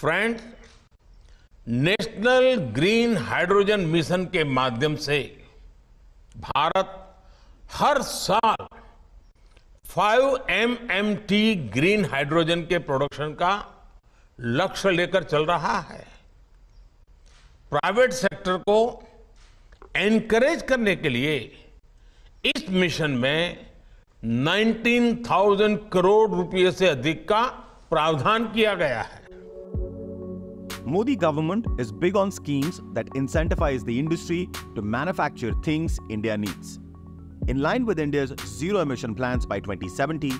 Friends national green hydrogen mission के माध्यम से भारत हर साल 5 M M T green hydrogen के प्रोडक्शन का लक्ष्य लेकर चल रहा है। प्राइवेट सेक्टर को एनकरेज करने के लिए इस मिशन में 19,000 करोड़ रुपए से अधिक का प्रावधान किया गया है। Modi government is big on schemes that incentivize the industry to manufacture things India needs. In line with India's zero emission plans by 2070,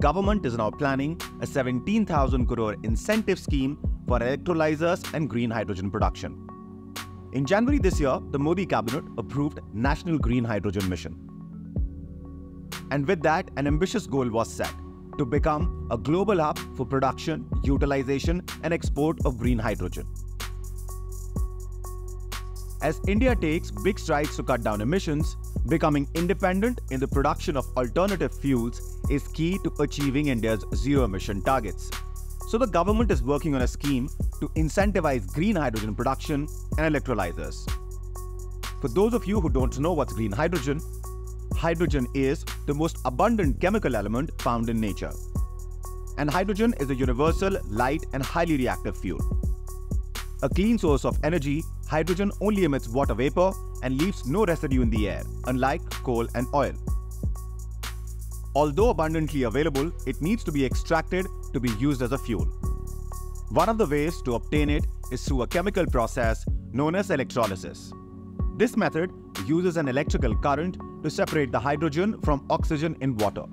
government is now planning a 17,000 crore incentive scheme for electrolyzers and green hydrogen production. In January this year, the Modi cabinet approved National Green Hydrogen Mission. And with that, an ambitious goal was set to become a global hub for production, utilization, and export of green hydrogen. As India takes big strides to cut down emissions, becoming independent in the production of alternative fuels is key to achieving India's zero emission targets. So, the government is working on a scheme to incentivize green hydrogen production and electrolyzers. For those of you who don't know what's green hydrogen, hydrogen is the most abundant chemical element found in nature. And hydrogen is a universal, light, and highly reactive fuel. A clean source of energy, hydrogen only emits water vapor and leaves no residue in the air, unlike coal and oil. Although abundantly available, it needs to be extracted to be used as a fuel. One of the ways to obtain it is through a chemical process known as electrolysis. This method uses an electrical current to separate the hydrogen from oxygen in water.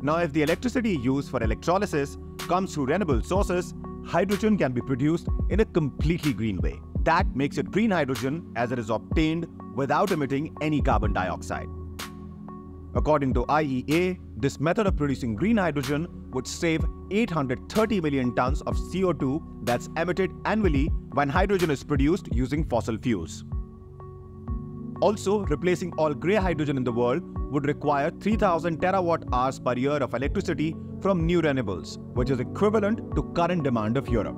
Now, if the electricity used for electrolysis comes through renewable sources, hydrogen can be produced in a completely green way. That makes it green hydrogen as it is obtained without emitting any carbon dioxide. According to IEA, this method of producing green hydrogen would save 830 million tons of CO2 that's emitted annually when hydrogen is produced using fossil fuels. Also, replacing all grey hydrogen in the world would require 3000 terawatt hours per year of electricity from new renewables, which is equivalent to current demand of Europe.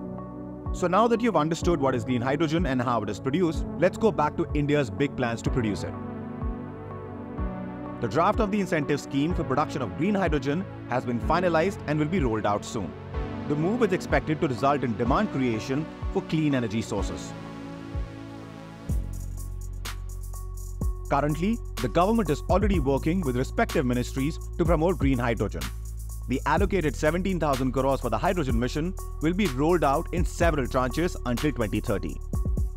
So now that you've understood what is green hydrogen and how it is produced, let's go back to India's big plans to produce it. The draft of the incentive scheme for production of green hydrogen has been finalized and will be rolled out soon. The move is expected to result in demand creation for clean energy sources. Currently, the government is already working with respective ministries to promote green hydrogen. The allocated 17,000 crores for the hydrogen mission will be rolled out in several tranches until 2030.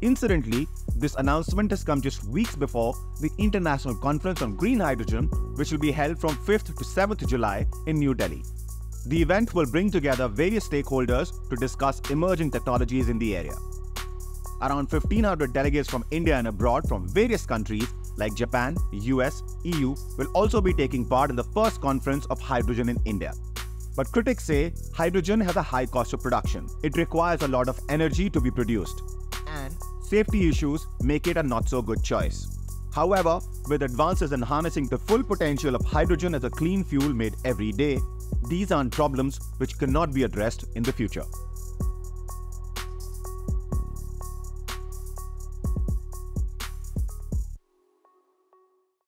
Incidentally, this announcement has come just weeks before the International Conference on Green Hydrogen, which will be held from 5th to 7th July in New Delhi. The event will bring together various stakeholders to discuss emerging technologies in the area. Around 1500 delegates from India and abroad from various countries like Japan, US, EU will also be taking part in the first conference of hydrogen in India. But critics say hydrogen has a high cost of production. It requires a lot of energy to be produced. And safety issues make it a not so good choice. However, with advances in harnessing the full potential of hydrogen as a clean fuel made every day, these aren't problems which cannot be addressed in the future.